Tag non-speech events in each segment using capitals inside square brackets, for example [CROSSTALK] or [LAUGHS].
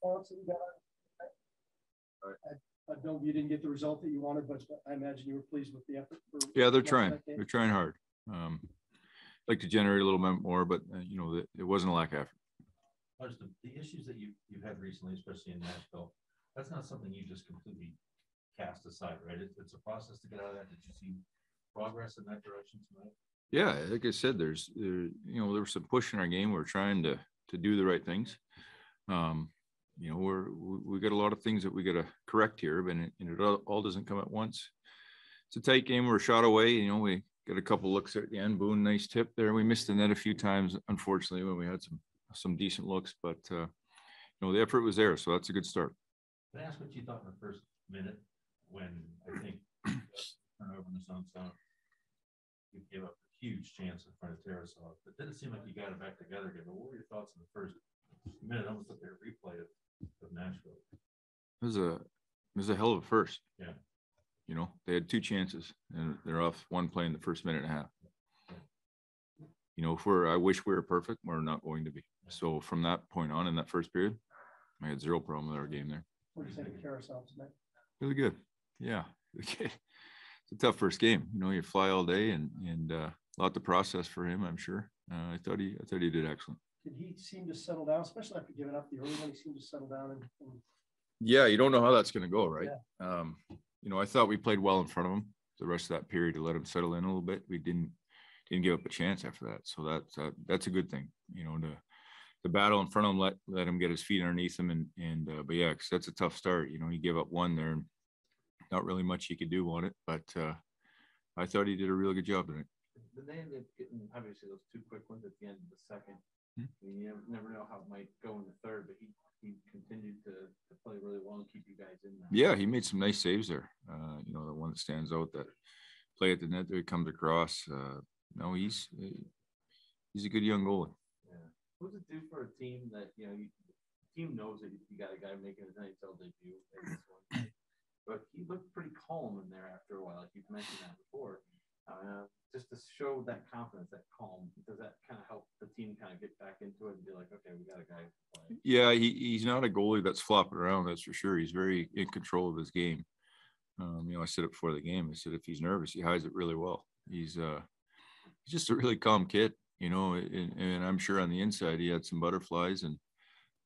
performance that you got out of? I, I know you didn't get the result that you wanted, but I imagine you were pleased with the effort. for- Yeah, they're trying. They're trying hard. Um, like to generate a little bit more, but uh, you know, it, it wasn't a lack of effort. The, the issues that you, you've had recently, especially in Nashville, that's not something you just completely cast aside, right? It's, it's a process to get out of that. Did you see progress in that direction tonight? Yeah, like I said, there's, there, you know, there was some push in our game. We're trying to, to do the right things. Um, you know, we're, we, got a lot of things that we got to correct here, but it, it all, doesn't come at once. It's a tight game. We're shot away. You know, we got a couple looks at the end. Boone, nice tip there. We missed the net a few times, unfortunately, when we had some, some decent looks, but, uh, you know, the effort was there. So that's a good start. Can I ask what you thought in the first minute when I think turnover in the zone zone? You gave up a huge chance in front of Tarasov, but didn't seem like you got it back together again. But what were your thoughts in the first minute? I almost looked at a replay of, of Nashville. It was a, it was a hell of a first. Yeah. You know, they had two chances and they're off one play in the first minute and a half. You know, if we're, I wish we were perfect, we're not going to be. So from that point on in that first period, I had zero problem with our game there. What do you think of Tarasov tonight? Really good. Yeah. [LAUGHS] Okay. It's a tough first game. You know, you fly all day and, and, uh, a lot to process for him, I'm sure. Uh, I thought he, I thought he did excellent. Did he seemed to settle down, especially after giving up the early one? He seemed to settle down and, and Yeah, you don't know how that's gonna go, right? Um, you know, I thought we played well in front of him the rest of that period to let him settle in a little bit. We didn't, didn't give up a chance after that. So that's, uh, that's a good thing, you know, to, the battle in front of him, let, let him get his feet underneath him and, and, uh, but yeah, 'cause that's a tough start. You know, he gave up one there and not really much he could do on it, but, uh, I thought he did a really good job tonight. Then they ended up getting obviously those two quick ones at the end of the second. Hmm. You never, know how it might go in the third, but he, he continued to, to play really well and keep you guys in there. Yeah, he made some nice saves there. Uh, you know, the one that stands out that play at the net that he comes across. Uh, no, he's, he's a good young goalie. Yeah. What's it do for a team that, you know, you, the team knows that you got a guy making his NHL debut in this one. But he looked pretty calm in there after a while, like you've mentioned that before. Uh, just to show that confidence, that calm, does that kind of help team kind of get back into it and be like, okay, we got a guy. Yeah, he, he's not a goalie that's flopping around, that's for sure. He's very in control of his game. Um, you know, I said it before the game. I said if he's nervous, he hides it really well. He's uh he's just a really calm kid, you know, and, and I'm sure on the inside he had some butterflies and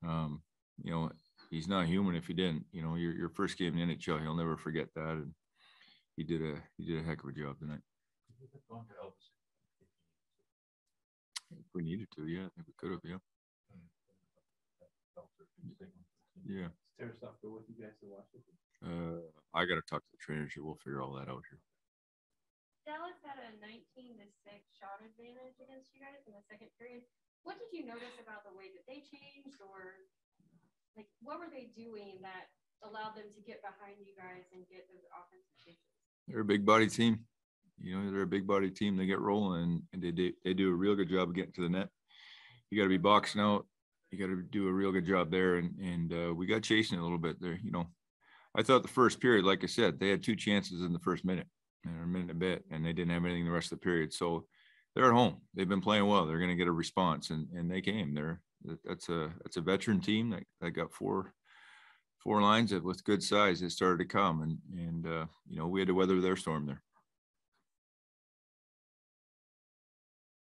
um, you know, he's not human if he didn't. You know, your your first game in the NHL, he'll never forget that. And he did a he did a heck of a job tonight. Going to Elvis. If we needed to, yeah, I think we could have, yeah. Yeah. With you guys to watch it? Uh I gotta talk to the trainers here. We'll figure all that out here. Dallas had a nineteen to six shot advantage against you guys in the second period. What did you notice about the way that they changed or like what were they doing that allowed them to get behind you guys and get those offensive chances? They're a big body team. You know, they're a big body team. They get rolling and, and they do they do a real good job of getting to the net. You got to be boxing out. You got to do a real good job there. And and uh, we got chasing a little bit there. You know, I thought the first period, like I said, they had two chances in the first minute, or a minute and a bit, and they didn't have anything the rest of the period. So they're at home. They've been playing well. They're going to get a response, and and they came. They're that's a that's a veteran team that, that got four four lines that with good size. It started to come, and and uh, you know we had to weather their storm there.